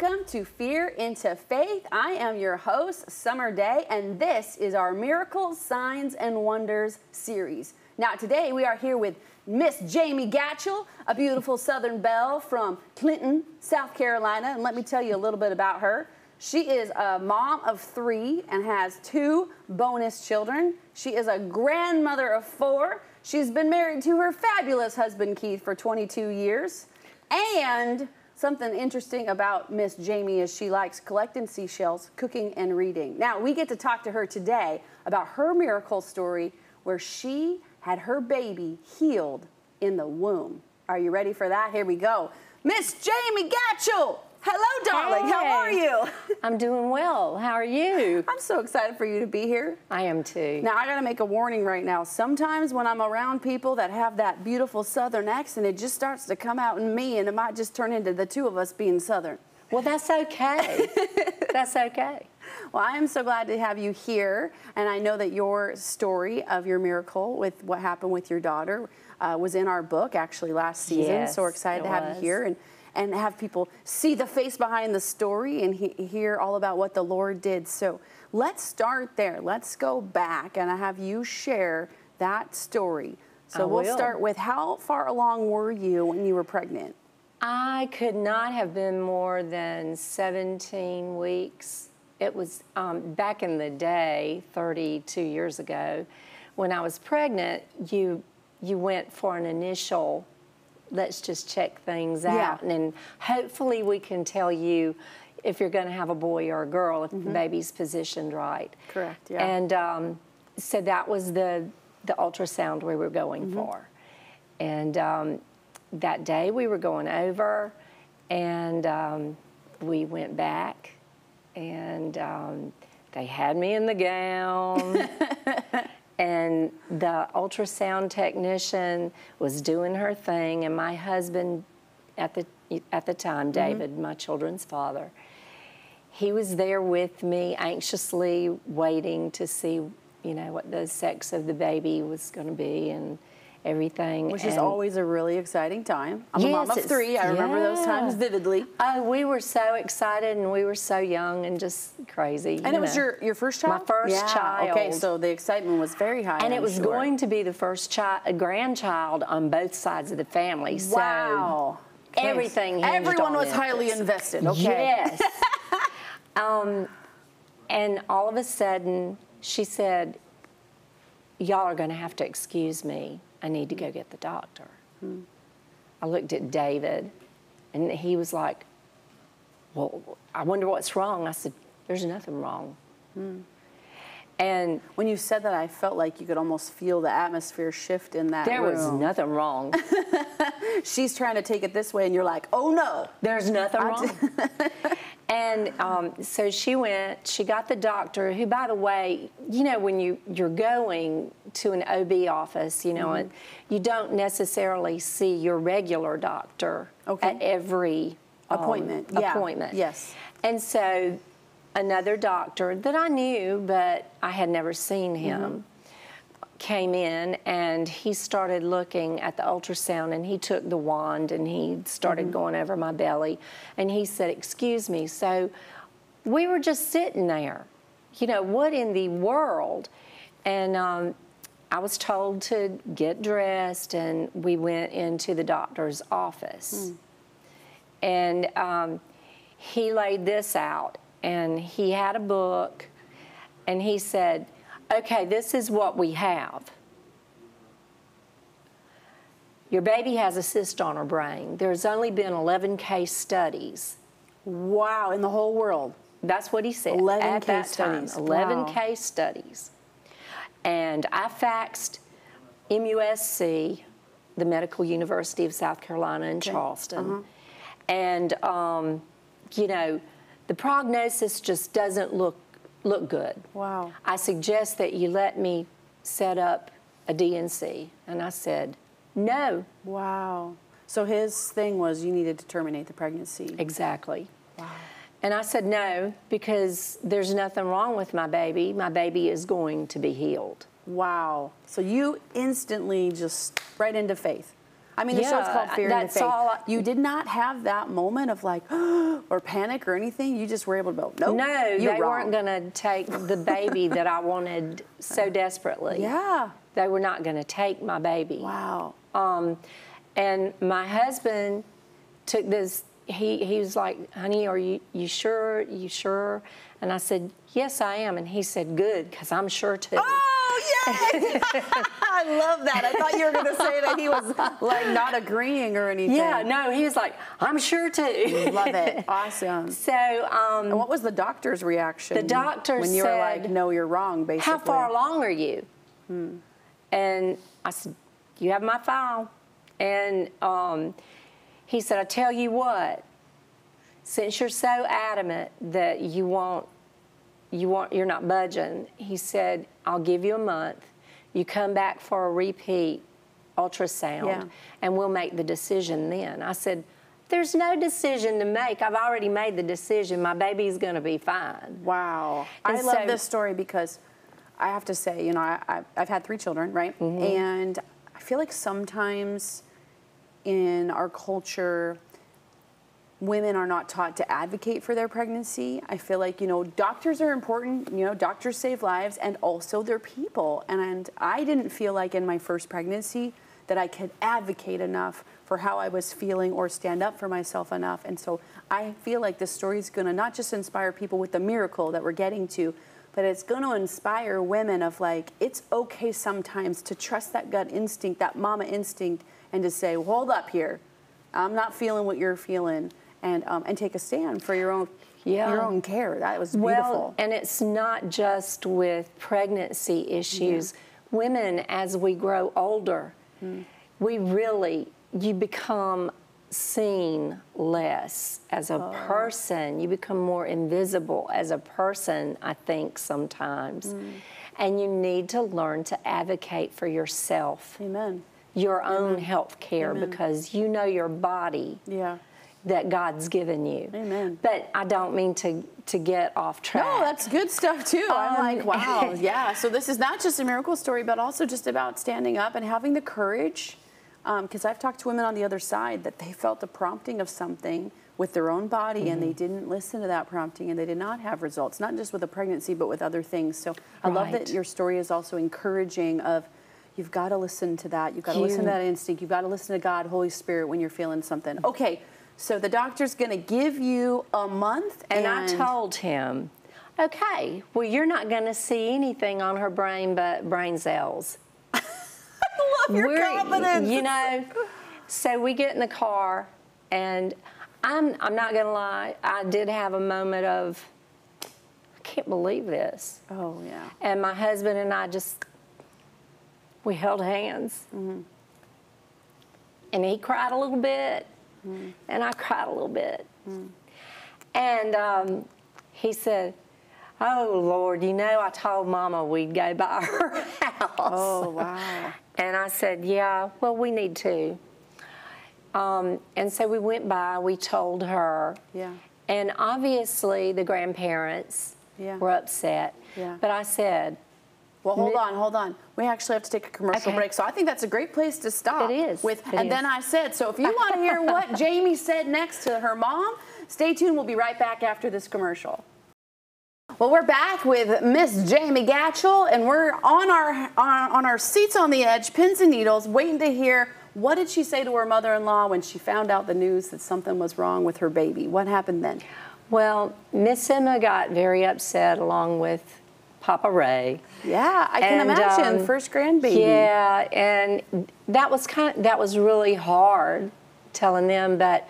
Welcome to Fear into Faith. I am your host, Summer Day, and this is our Miracles, Signs, and Wonders series. Now, today we are here with Miss Jamie Gatchell, a beautiful Southern belle from Clinton, South Carolina. And let me tell you a little bit about her. She is a mom of three and has two bonus children. She is a grandmother of four. She's been married to her fabulous husband, Keith, for 22 years. And something interesting about Miss Jamie is she likes collecting seashells, cooking, and reading. Now, we get to talk to her today about her miracle story where she had her baby healed in the womb. Are you ready for that? Here we go. Miss Jamie Gatchell. Hello, darling. Hey. How are you? I'm doing well. How are you? I'm so excited for you to be here. I am too. Now, I got to make a warning right now. Sometimes when I'm around people that have that beautiful Southern accent, it just starts to come out in me, and it might just turn into the two of us being Southern. Well, that's okay. that's okay. Well, I am so glad to have you here, and I know that your story of your miracle with what happened with your daughter uh, was in our book actually last season. Yes, so we're excited to have was. you here and and have people see the face behind the story and he, hear all about what the Lord did. So let's start there. Let's go back and I have you share that story. So I we'll will. start with how far along were you when you were pregnant? I could not have been more than 17 weeks. It was um, back in the day, 32 years ago, when I was pregnant. You you went for an initial. Let's just check things Yeah. out, and hopefully we can tell you if you're going to have a boy or a girl if the baby's positioned right. Correct, yeah. And um, so that was the the ultrasound we were going for, and um, that day we were going over, and um, we went back, and um, they had me in the gown. And the ultrasound technician was doing her thing, and my husband, at the at the time, mm-hmm. David, my children's father, he was there with me, anxiously waiting to see, you know, what the sex of the baby was going to be and everything. Which is And- always a really exciting time. I'm a mom of three. I remember those times vividly. Oh, we were so excited, and we were so young and just crazy. And it was your, your first child? My first yeah. child. Okay, so the excitement was very high. and it I'm was sure. going to be the first child, a grandchild on both sides of the family. Wow. So everything. Everyone on was it. highly invested. Okay. Yes. um, and all of a sudden, she said, "Y'all are going to have to excuse me. I need to go get the doctor." Hmm. I looked at David, and he was like, "Well, I wonder what's wrong." I said, "There's nothing wrong." Hmm. And When you said that, I felt like you could almost feel the atmosphere shift in that there room. was nothing wrong. She's trying to take it this way, and you're like, oh no. There's nothing wrong. and um, so she went. She got the doctor, who, by the way, you know, when you you're going to an OB office, you know, and you don't necessarily see your regular doctor Okay. at every um, Appointment, yeah. Appointment. Yes. And so, another doctor that I knew, but I had never seen him Mm-hmm. Came in and he started looking at the ultrasound and he took the wand and he started Mm-hmm. going over my belly and he said, Excuse me. So we were just sitting there. You know, what in the world? And um, I was told to get dressed and we went into the doctor's office. And um, he laid this out and he had a book and he said, Okay, this is what we have. Your baby has a cyst on her brain. There's only been 11 case studies. Wow, in the whole world. That's what he said 11 at case time. studies. 11 Wow. case studies. And I faxed MUSC, the Medical University of South Carolina in Charleston. Uh-huh. And, um, you know, the prognosis just doesn't look, look good. Wow. I suggest that you let me set up a D&C. And I said, no, Wow. So his thing was you needed to terminate the pregnancy. Exactly. Wow. And I said no because there's nothing wrong with my baby. My baby is going to be healed. Wow. So you instantly just right into faith. I mean, the show's Yeah, called Fear that's Faith. all I- you did not have that moment of like, or panic or anything. You just were able to go, nope. No, you're they wrong. weren't going to take the baby that I wanted so desperately. Yeah. They were not going to take my baby. Wow. Um, and my husband took this. He he was like, "Honey, are you you sure? You sure?" And I said, "Yes, I am." And he said, "Good, because I'm sure too." Oh, yay! I love that. I thought you were going to say that he was like not agreeing or anything. Yeah, no, he was like, "I'm sure too." Love it. Awesome. so, um, And what was the doctor's reaction? The doctor when you were like, "No, you're wrong." Basically, how far along are you? And I said, you have my file. And um, he said, I tell you what, since you're so adamant that you want, you want, you're not budging, he said, I'll give you a month. You come back for a repeat ultrasound, Yeah. and we'll make the decision then. I said, there's no decision to make. I've already made the decision. My baby's going to be fine. Wow. I And love this story because I have to say, you know, I, I've had three children, right? Mm-hmm. And I feel like sometimes in our culture, women are not taught to advocate for their pregnancy. I feel like, you know, doctors are important, you know, doctors save lives and also they're people. And, I didn't feel like in my first pregnancy that I could advocate enough for how I was feeling or stand up for myself enough. And so I feel like this story is going to not just inspire people with the miracle that we're getting to, but it's going to inspire women of like, it's okay sometimes to trust that gut instinct, that mama instinct, and to say, hold up here. I'm not feeling what you're feeling, and um, and take a stand for your own Yeah. your own care. That was beautiful. Well, and it's not just with pregnancy issues. Women, as we grow older, Hmm. we really, you become seen less as a Oh. person. You become more invisible as a person, I think, sometimes. Hmm. And you need to learn to advocate for yourself, Amen. your own health care, because you know your body Yeah. That God's given you. Amen. But I don't mean to to get off track. No, that's good stuff too. I'm Um, like, wow, yeah. So this is not just a miracle story, but also just about standing up and having the courage. Because I've talked to women on the other side that they felt the prompting of something with their own body and they Mm-hmm. didn't listen to that prompting and they did not have results, not just with a pregnancy, but with other things. So I love that your story is also encouraging of you've got to listen to that. You've got to listen to that instinct. You've got to listen to God, Holy Spirit when you're feeling something. Okay, so the doctor's going to give you a month. and I told him, okay, well, you're not going to see anything on her brain but brain cells. I love your We're- confidence. You know, so we get in the car, and I'm, I'm not going to lie, I did have a moment of, I can't believe this. Oh yeah. And my husband and I just, we held hands. Mm-hmm. And he cried a little bit, Mm-hmm. and I cried a little bit. And um, he said, Oh, Lord, you know, I told Mama we'd go by her house. Oh wow. And I said, Yeah, well, we need to. Um, and so we went by, we told her. Yeah. And obviously, the grandparents Yeah. were upset. Yeah. But I said, Well, hold on, hold on. We actually have to take a commercial Okay. break, so I think that's a great place to stop. It is. With It and is. then I said, so if you want to hear what Jamie said next to her mom, stay tuned. We'll be right back after this commercial. Well, we're back with Miss Jamie Gatchell, and we're on our on, on our seats on the edge, pins and needles, waiting to hear what did she say to her mother-in-law when she found out the news that something was wrong with her baby. What happened then? Well, Miss Emma got very upset along with Papa Ray. Yeah, I can And, imagine um, first grandbaby. Yeah, and that was kind of, that was really hard telling them, but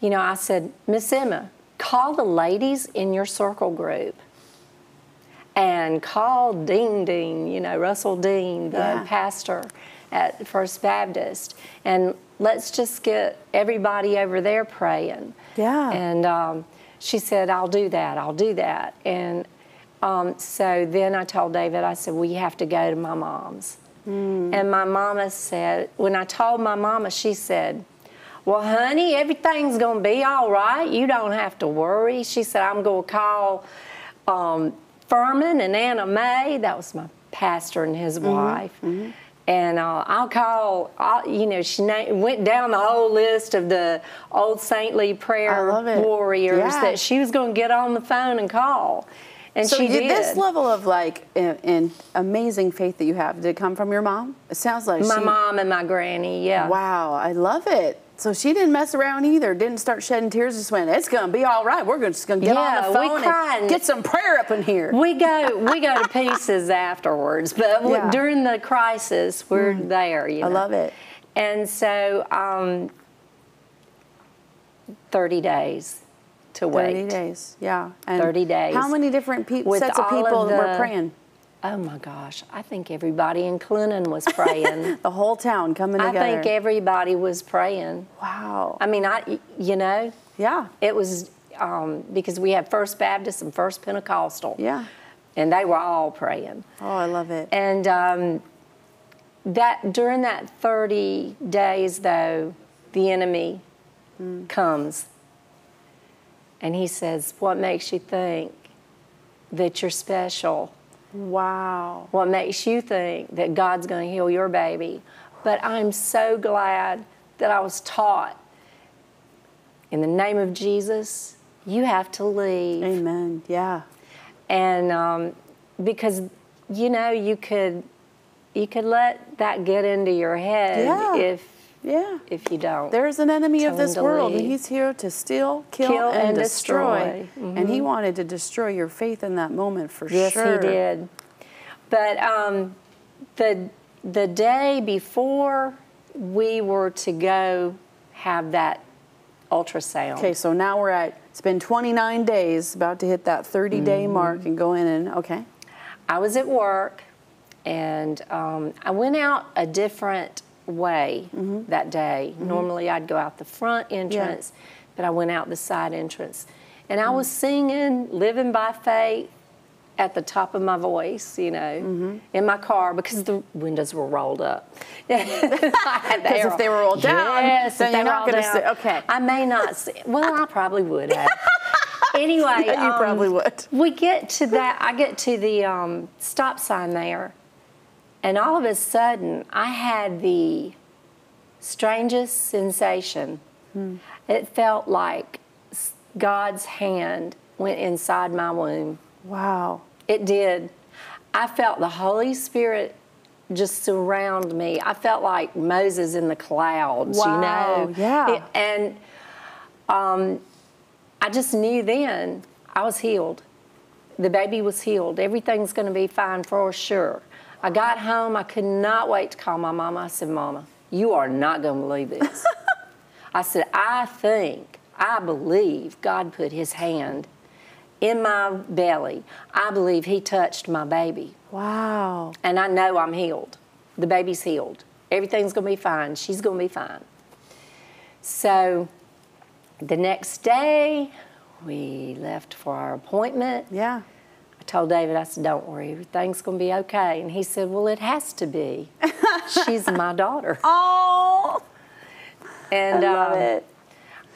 you know, I said, Miss Emma, call the ladies in your circle group. And call Dean Dean, you know, Russell Dean, the Yeah. pastor at First Baptist, and let's just get everybody over there praying. Yeah. And um, she said, I'll do that, I'll do that. And um, so then I told David, I said, we have to go to my mom's. And my mama said, when I told my mama, she said, well, honey, everything's going to be all right. You don't have to worry. She said, I'm going to call um, Furman and Anna May. That was my pastor and his wife. And uh, I'll call, I'll, you know, she na- went down the whole list of the old saintly prayer warriors Yeah. that she was going to get on the phone and call. And So she did. this level of like in, in amazing faith that you have, did it come from your mom? It sounds like my she, mom and my granny, yeah. Wow, I love it. So she didn't mess around either. Didn't start shedding tears. Just went, it's gonna be all right. We're gonna- just gonna get Yeah, on the phone and get some prayer up in here. We go we go to pieces afterwards, but Yeah. Mm. during the crisis, we're there. You know? I love it. And so, um, thirty days to wait. 30 days, yeah. And 30 days. How many different pe- sets of all of people were praying? Oh my gosh! I think everybody in Clinton was praying. The whole town coming I think everybody was praying. wow. I mean, I you know, yeah. it was um, because we had First Baptist and First Pentecostal. Yeah. And they were all praying. Oh, I love it. And um, that during that 30 days, though, the enemy comes and he says, What makes you think that you're special? Wow. What makes you think that God's going to heal your baby? But I'm so glad that I was taught in the name of Jesus, you have to leave Amen. Yeah. and um, because you know you could you could let that get into your head Yeah. if Yeah. if you don't. There's an enemy Tell of this world, and he's here to steal, kill, Kill and, and destroy. destroy. And he wanted to destroy your faith in that moment for yes, sure. he did. But um, the the day before we were to go have that ultrasound. Okay, so now we're at. It's been 29 days, about to hit that 30 day Mm-hmm. mark, and go in and okay. I was at work and um, I went out a different way Mm-hmm. that day. Normally I'd go out the front entrance, but I went out the side entrance. And I Mm. was singing Living by Faith at the top of my voice, you know, Mm-hmm. in my car because the windows were rolled up. Because if they were rolled down, yes, then you're not gonna down, say- okay. I may not say, well, I probably would have. anyway, Yeah, you um, probably would. we get to that, I get to the um, stop sign there, and all of a sudden, I had the strangest sensation. Hmm. It felt like God's hand went inside my womb. Wow. It did. I felt the Holy Spirit just surround me. I felt like Moses in the clouds, Wow, you know? yeah. It- and um, I just knew then I was healed. The baby was healed. Everything's going to be fine for sure. I got home. I could not wait to call my mama. I said, Mama, you are not going to believe this. I said, I think, I believe God put his hand in my belly. I believe he touched my baby. Wow. And I know I'm healed. The baby's healed. Everything's going to be fine. She's going to be fine. So the next day, we left for our appointment. Yeah. I told David, I said, don't worry, everything's going to be okay. And he said, well, it has to be. She's my daughter. Oh, And I love um, it.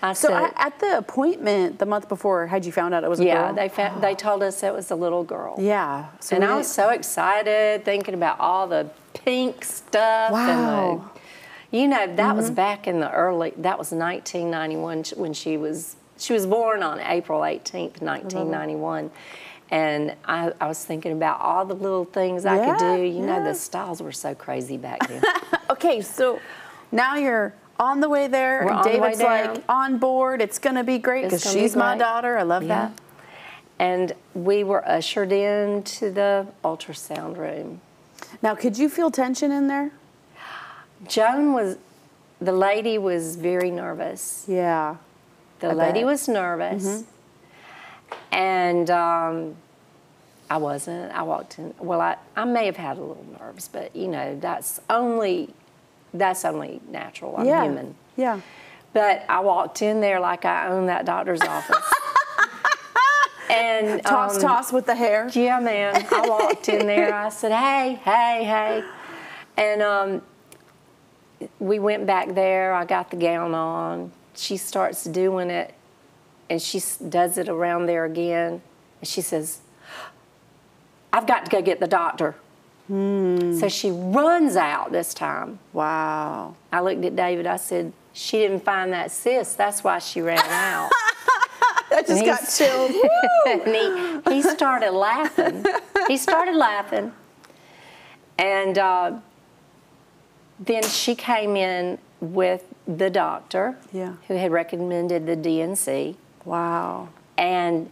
I So said, I, at the appointment the month before, had you found out it was a yeah, girl? they, found, they told us it was a little girl. yeah. So and I was so excited thinking about all the pink stuff. Wow. And the, you know, that was back in the early, that was 1991 when she was, she was born on April 18th, 1991. And I, I was thinking about all the little things I could Yeah, do. You know, the styles were so crazy back then. Okay, so now you're on the way there. We're and on the way David's like on board. It's gonna be great because gonna be she's my daughter. I love Yeah. that. and we were ushered into the ultrasound room. Now, could you feel tension in there? Joan was, the lady was very nervous. Yeah. The I lady bet. Mm-hmm. was nervous, and um, I wasn't. I walked in. Well, I, I may have had a little nerves, but you know that's only that's only natural. I'm yeah. human. Yeah. But I walked in there like I owned that doctor's office. and Toss, um, toss with the hair. yeah, man. I walked in there. I said, "Hey, hey, hey," and um, we went back there. I got the gown on. She starts doing it, and she does it around there again. And she says, "I've got to go get the doctor." So she runs out this time. Wow. I looked at David. I said, "She didn't find that cyst. That's why she ran out." That just got chilled. and he, he started laughing. He started laughing. And uh, then she came in with the doctor Yeah. who had recommended the D&C, wow. and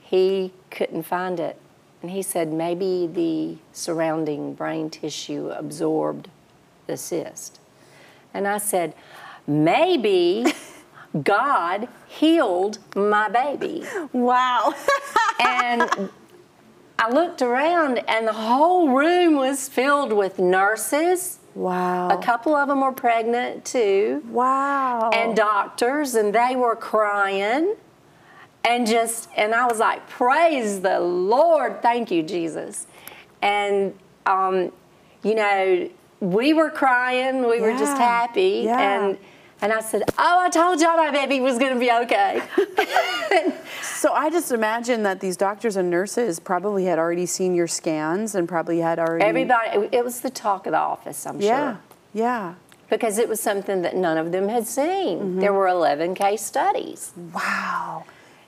he couldn't find it. And he said maybe the surrounding brain tissue absorbed the cyst. And I said, maybe God healed my baby. Wow. And I looked around, and the whole room was filled with nurses. wow. A couple of them were pregnant too, Wow. and doctors, and they were crying. And just, and I was like, Praise the Lord. Thank you, Jesus. And, um, you know, we were crying, we were just happy. Yeah. And, and I said, Oh, I told y'all my baby was going to be okay. So I just imagine that these doctors and nurses probably had already seen your scans and probably had already. Everybody, it was the talk of the office, I'm Yeah. sure. Yeah. because it was something that none of them had seen. Mm-hmm. There were 11 case studies. Wow.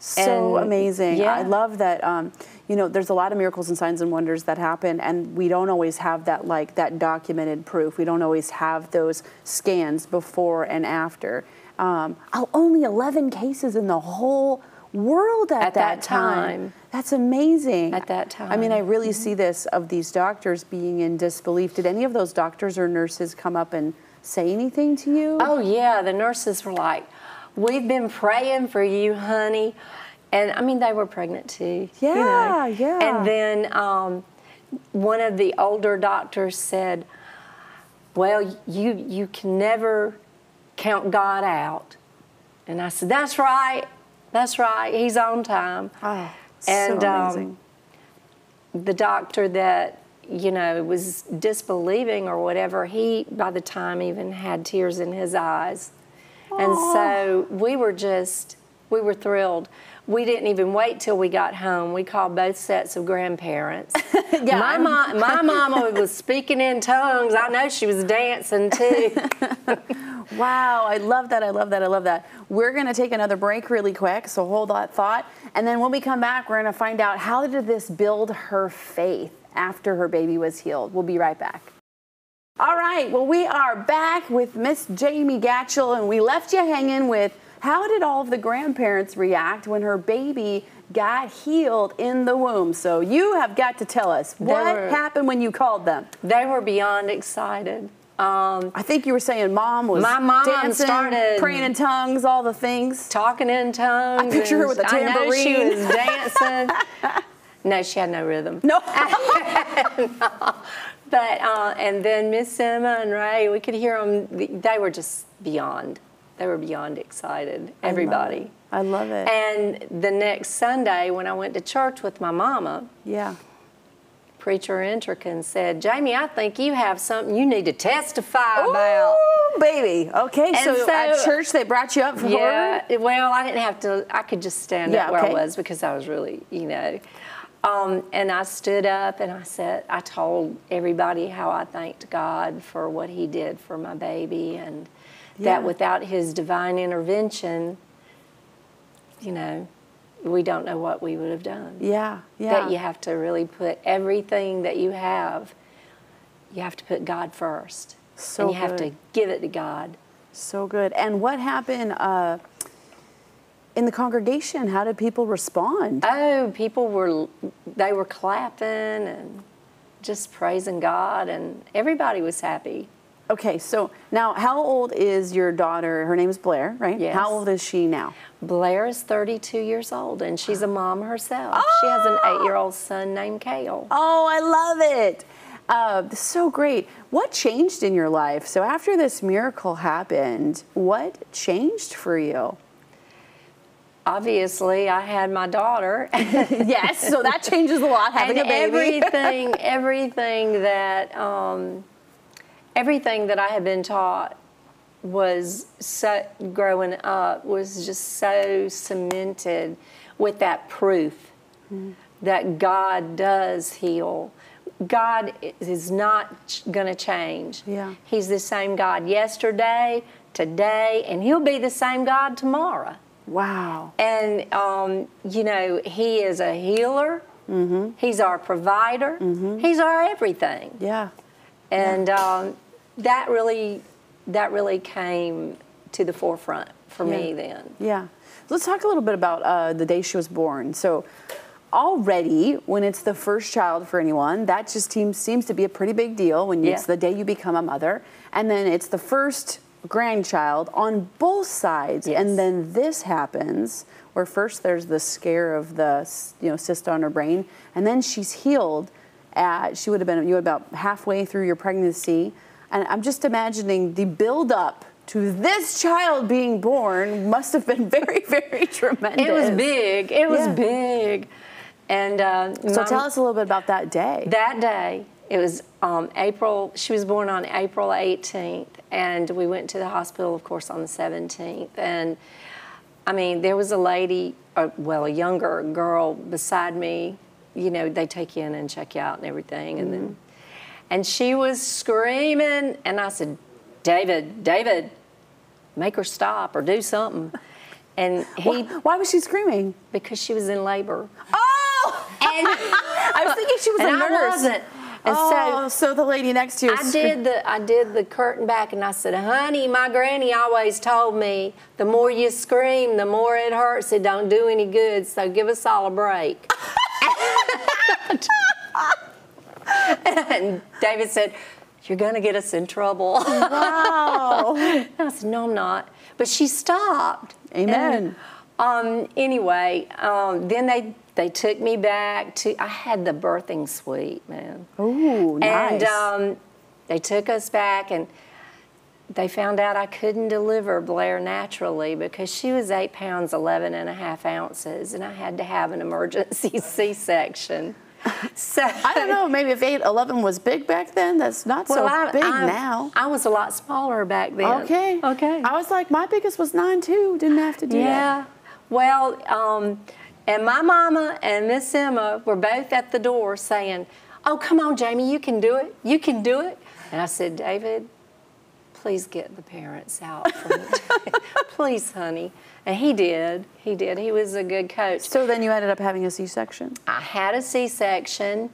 So And, amazing. yeah. I love that. Um, you know, there's a lot of miracles and signs and wonders that happen, and we don't always have that like that documented proof. We don't always have those scans before and after. Um, oh, only 11 cases in the whole world at, At that time. That's amazing. At that time. I mean, I time. really see this of these doctors being in disbelief. Did any of those doctors or nurses come up and say anything to you? Oh, yeah, the nurses were like, We've been praying for you, honey. And I mean, they were pregnant too. you Yeah, know. yeah. And then um, one of the older doctors said, Well, you, you can never count God out. And I said, That's right. That's right. He's on time. Oh, And, so um, amazing. the doctor that you know was disbelieving or whatever he by the time even had tears in his eyes and so we were just we were thrilled we didn't even wait till we got home we called both sets of grandparents Yeah, my, mom, my mama was speaking in tongues i know she was dancing too Wow, I love that. I love that. I love that. We're going to take another break really quick, so hold that thought. And then when we come back, we're going to find out how did this build her faith after her baby was healed. We'll be right back. All right, well, we are back with Miss Jamie Gatchell, and we left you hanging with how did all of the grandparents react when her baby got healed in the womb? So you have got to tell us what were- happened when you called them. they were beyond excited um, I think you were saying mom was My mom dancing, started- praying in tongues, all the things. talking in tongues. I picture her with a I know she was dancing. no, she had no rhythm. No. But uh, and then Miss Emma and Ray, we could hear them. They were just beyond. They were beyond excited. Everybody. I love it. And the next Sunday, when I went to church with my mama, yeah. preacher Intrican said, "Jamie, I think you have something you need to testify about." Ooh, baby. Okay, so, so- at church they brought you up for Yeah, well, I didn't have to. I could just stand Yeah, up where okay. I was because I was really, you know. Um, and I stood up and I said, I told everybody how I thanked God for what He did for my baby, and Yeah. that without His divine intervention, you know, we don't know what we would have done. Yeah, yeah. That you have to really put everything that you have. You have to put God first, So and you have to give it to God. So good. And what happened uh, in the congregation? How did people respond? Oh, people were they were clapping and just praising God, and everybody was happy. Okay, so now how old is your daughter? Her name is Blair, right? Yes. How old is she now? Blair is 32 years old, and she's a mom herself. She has an eight-year-old son named Kale. Oh, I love it. Uh, so great. What changed in your life? So after this miracle happened, what changed for you? Obviously, I had my daughter, yes, so that changes a lot having and a baby. everything, everything that, um, everything that I had been taught was so growing up was just so cemented with that proof that God does heal. God is not going to change. Yeah. He's the same God yesterday, today, and He'll be the same God tomorrow. Wow. And, um, you know, He is a healer, Mm-hmm. He's our provider, He's our everything. Yeah. And um, that really, that really came to the forefront for me then. Yeah. Let's talk a little bit about uh, the day she was born. So, already, when it's the first child for anyone, that just seems, seems to be a pretty big deal when it's the day you become a mother. And then it's the first grandchild on both sides. Yes. And then this happens where first there's the scare of the you know cyst on her brain, and then she's healed. At, she would have been you were about halfway through your pregnancy, and I'm just imagining the build up to this child being born must have been very very tremendous. It was big. It was Yeah. big. And uh, So my- tell us a little bit about that day. that day, it was um, April, she was born on April 18th, and we went to the hospital, of course, on the 17th. And I mean, there was a lady, uh, well, a younger girl beside me. You know, they take you in and check you out and everything. And then, and she was screaming, and I said, David, David, make her stop or do something. And he, Why was she screaming? because she was in labor. Oh! And, I was thinking she was and a I nurse. wasn't. And oh, so so the lady next to you. I did the I did the curtain back and I said, honey, my granny always told me the more you scream, the more it hurts. It don't do any good. So give us all a break. and David said, You're gonna get us in trouble. Wow. And I said, No, I'm not. But she stopped. Amen. And, um, anyway, um, then they they took me back to I had the birthing suite, man. Ooh, nice. And um, they took us back and they found out I couldn't deliver Blair naturally because she was eight pounds, 11 and a half ounces, and I had to have an emergency C section. So I don't know. Maybe if 8, 11 was big back then, that's not so I, big I- now. I was a lot smaller back then. Okay. Okay. I was like, my biggest was 9 too. Didn't have to do that. Yeah. Well, um, and my mama and Miss Emma were both at the door saying, "Oh, come on, Jamie, you can do it. You can do it." And I said, "David, please get the parents out from the please, honey." And he did. He did. He was a good coach. So then you ended up having a C-section. I had a C-section.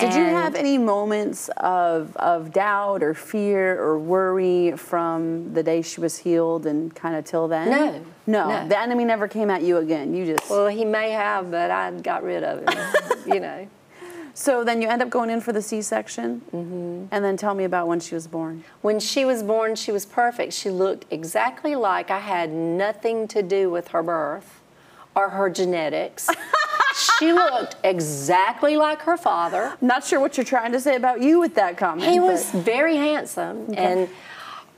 Did you have any moments of, of doubt or fear or worry from the day she was healed and kind of till then? No, No. no. The enemy never came at you again. You just. Well, he may have, but I got rid of him. you know. so then you end up going in for the C section? Mm-hmm. And then tell me about when she was born. When she was born, she was perfect. She looked exactly like I had nothing to do with her birth or her genetics. she looked exactly like her father. Not sure what you're trying to say about you with that comment. He was very handsome, and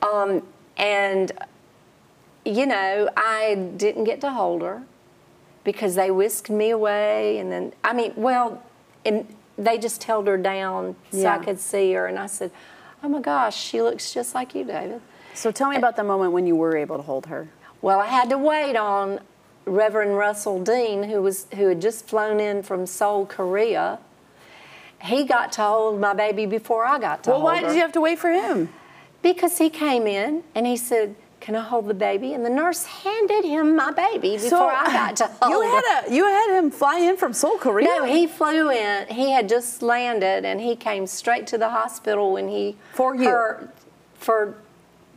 um, and you know I didn't get to hold her because they whisked me away, and then I mean, well, and they just held her down so Yeah. I could see her, and I said, "Oh my gosh, she looks just like you, David." So tell me about the moment when you were able to hold her. Well, I had to wait on Reverend Russell Dean, who was who had just flown in from Seoul, Korea. He got to hold my baby before I got to Well, hold why her. did you have to wait for him? Because he came in and he said, "Can I hold the baby?" And the nurse handed him my baby before I got to hold you had a you had him fly in from Seoul, Korea. no, he flew in. He had just landed, and he came straight to the hospital when he For you? for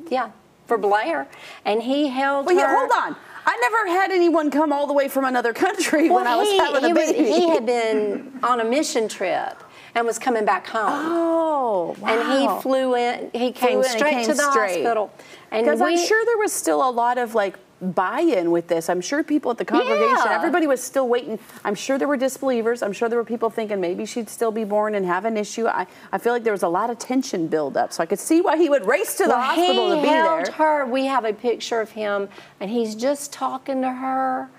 yeah for Blair, and he held Well, her. yeah, hold on. I never had anyone come all the way from another country when I was he, having a he was- baby. he had been on a mission trip and was coming back home. oh, wow. And he flew in. He came in and straight came to the straight. hospital. And Because I'm sure there was still a lot of like buy-in with this. I'm sure people at the congregation, Yeah. everybody was still waiting. I'm sure there were disbelievers. I'm sure there were people thinking maybe she'd still be born and have an issue. I, I feel like there was a lot of tension build up. So I could see why he would race to the Well, hospital to be held there. her. We have a picture of him, and he's just talking to her,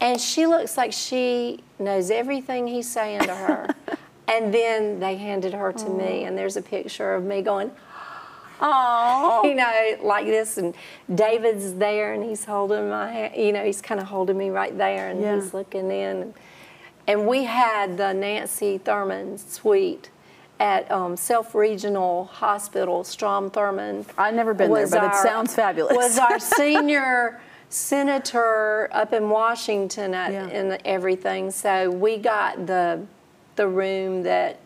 and she looks like she knows everything he's saying to her. and then they handed her to me, and there's a picture of me going, Oh, you know, like this, and David's there, and he's holding my hand. You know, he's kind of holding me right there, and Yeah. he's looking in. And we had the Nancy Thurmond suite at um, Self Regional Hospital, Strom Thurmond. I've never been there, but it sounds fabulous. Was our senior senator up in Washington at, Yeah. and everything. So we got the the room that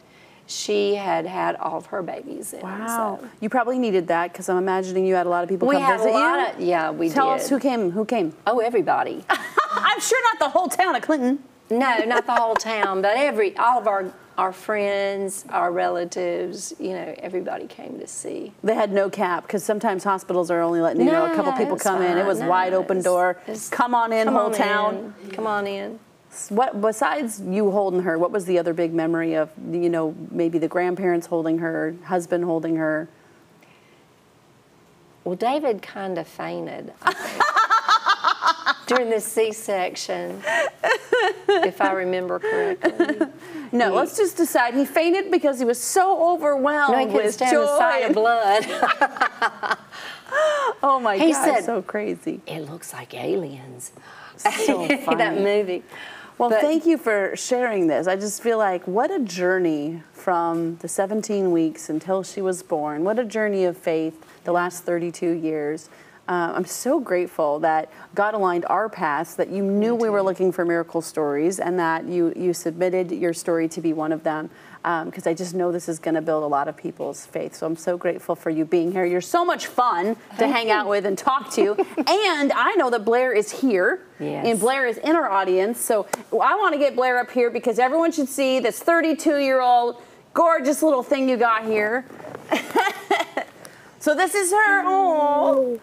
she had had all of her babies in. Wow. So. You probably needed that because I'm imagining you had a lot of people We come had a visit lot you. of- yeah, we Tell did. us who came. Who came? Oh, everybody. I'm sure not the whole town of Clinton. No, not the whole town, but every all of our our friends, our relatives, you know, everybody came to see. They had no cap because sometimes hospitals are only letting you know a couple people come in. It was No, wide open door. Come on in, Come whole on town. in. Come on in. What besides you holding her? What was the other big memory of you know maybe the grandparents holding her, husband holding her? Well, David kind of fainted during the C-section, if I remember correctly. No, He- let's just decide he fainted because he was so overwhelmed No, he couldn't with stand joy. the sight of blood. Oh my He god, said- so crazy. it looks like aliens. So that movie. Well, But- thank you for sharing this. I just feel like what a journey from the 17 weeks until she was born. What a journey of faith the last 32 years. Uh, I'm so grateful that God aligned our paths, that you knew we were looking for miracle stories, and that you, you submitted your story to be one of them. Because I just know this is going to build a lot of people's faith. So I'm so grateful for you being here. You're so much fun to hang out with and talk to. and I know that Blair is here. Yes. And Blair is in our audience. So I want to get Blair up here because everyone should see this 32 year old gorgeous little thing you got here. so this is her. Oh,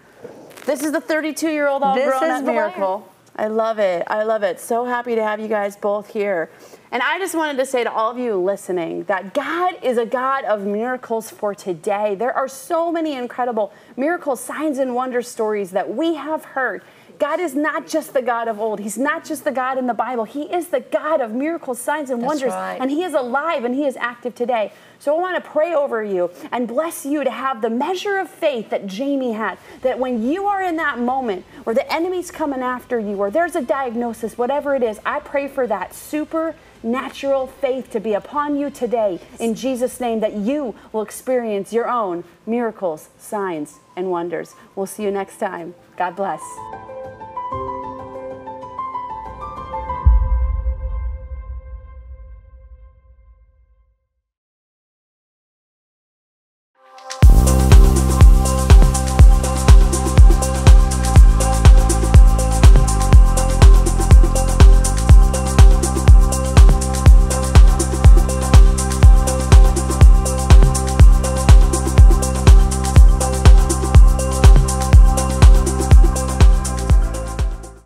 this is the 32 year old all this grown up miracle. I love it. I love it. So happy to have you guys both here. And I just wanted to say to all of you listening that God is a God of miracles for today. There are so many incredible miracles, signs, and wonder stories that we have heard. God is not just the God of old. He's not just the God in the Bible. He is the God of miracles, signs, and That's wonders. right. And He is alive and He is active today. So I want to pray over you and bless you to have the measure of faith that Jamie had. That when you are in that moment where the enemy's coming after you, or there's a diagnosis, whatever it is, I pray for that supernatural faith to be upon you today in Jesus' name, that you will experience your own miracles, signs, and wonders. We'll see you next time. God bless.